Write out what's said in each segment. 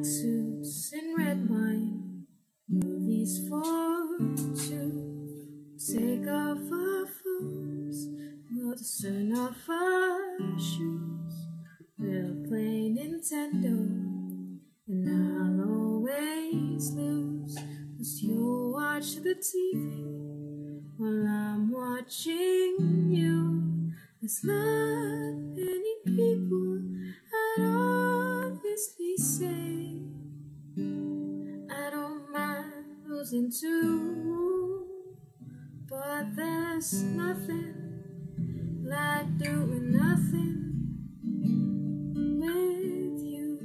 Tracksuits and red wine, movies for two. Take off our phones, we'll turn off our shoes. We'll play Nintendo, and I'll always lose. Cause you'll watch the TV while I'm watching you. It's love. Too, but there's nothing like doing nothing with you.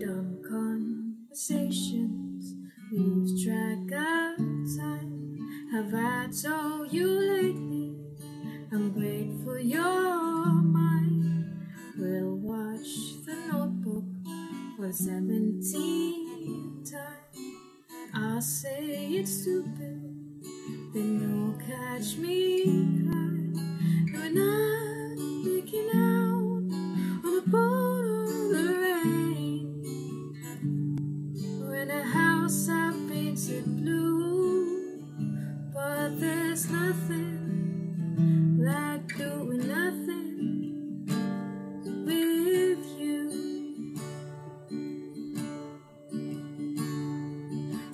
Dumb conversations, lose track of time. Have I told you lately? I'm grateful you're 17 times. I say it's stupid, then you'll catch me crying. We're not making out on a boat.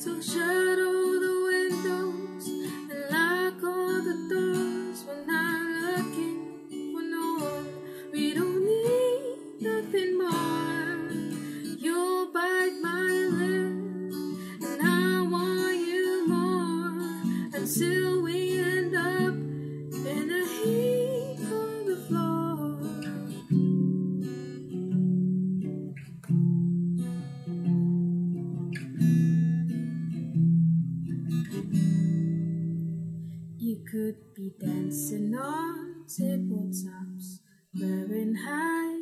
总是 You could be dancing on tabletops, wearing high